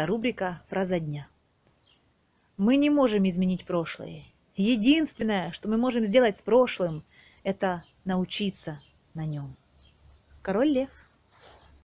Это рубрика «Фраза дня». Мы не можем изменить прошлое. Единственное, что мы можем сделать с прошлым, это научиться на нем. Король Лев.